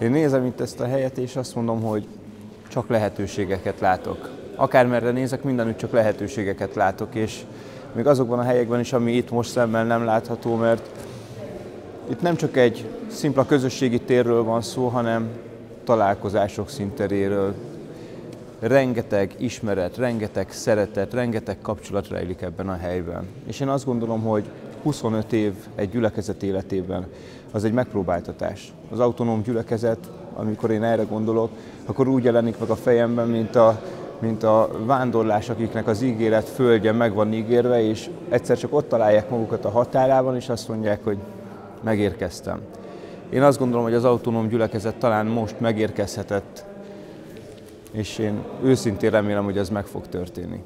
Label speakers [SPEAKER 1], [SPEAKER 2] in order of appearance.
[SPEAKER 1] Én nézem itt ezt a helyet, és azt mondom, hogy csak lehetőségeket látok. Akármerre nézek, mindenütt csak lehetőségeket látok, és még azokban a helyekben is, ami itt most szemmel nem látható, mert itt nem csak egy szimpla közösségi térről van szó, hanem találkozások szinteréről. Rengeteg ismeret, rengeteg szeretet, rengeteg kapcsolat rejlik ebben a helyben. És én azt gondolom, hogy 25 év egy gyülekezet életében az egy megpróbáltatás. Az autonóm gyülekezet, amikor én erre gondolok, akkor úgy jelenik meg a fejemben, mint a, mint a vándorlás, akiknek az ígéret földje meg van ígérve, és egyszer csak ott találják magukat a határában, és azt mondják, hogy megérkeztem. Én azt gondolom, hogy az autonóm gyülekezet talán most megérkezhetett, és én őszintén remélem, hogy ez meg fog történni.